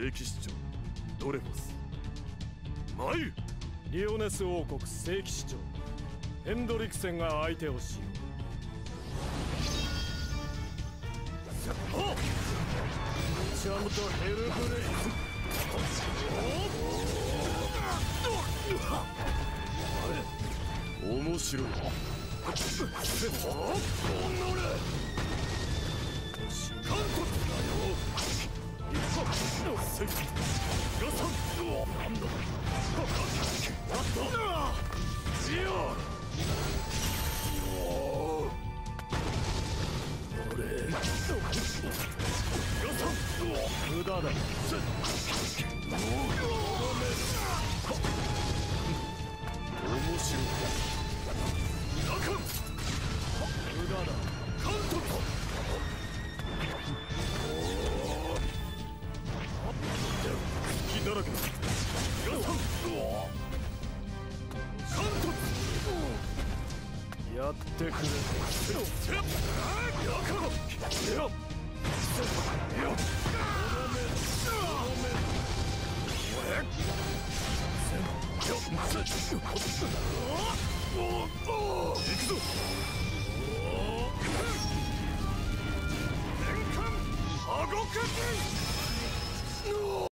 聖騎士長ドレフォス。マユリオネス王国聖騎士長ヘンドリクセンが相手をしよう。ちゃんとヘルブレイ面白い無駄だ。だらけだよさやってくれ